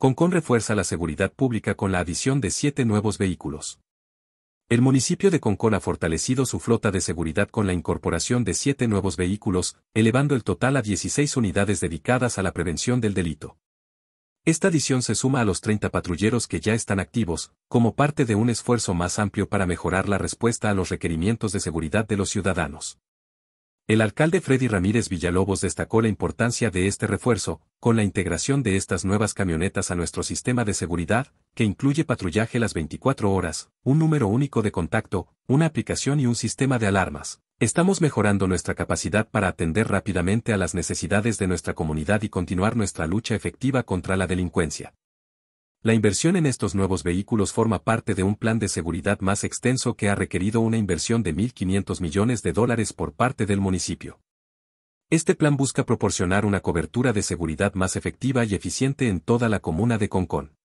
Concón refuerza la seguridad pública con la adición de siete nuevos vehículos. El municipio de Concón ha fortalecido su flota de seguridad con la incorporación de siete nuevos vehículos, elevando el total a 16 unidades dedicadas a la prevención del delito. Esta adición se suma a los 30 patrulleros que ya están activos, como parte de un esfuerzo más amplio para mejorar la respuesta a los requerimientos de seguridad de los ciudadanos. El alcalde Freddy Ramírez Villalobos destacó la importancia de este refuerzo, con la integración de estas nuevas camionetas a nuestro sistema de seguridad, que incluye patrullaje las 24 horas, un número único de contacto, una aplicación y un sistema de alarmas. Estamos mejorando nuestra capacidad para atender rápidamente a las necesidades de nuestra comunidad y continuar nuestra lucha efectiva contra la delincuencia. La inversión en estos nuevos vehículos forma parte de un plan de seguridad más extenso que ha requerido una inversión de 1.500 millones de dólares por parte del municipio. Este plan busca proporcionar una cobertura de seguridad más efectiva y eficiente en toda la comuna de Concón.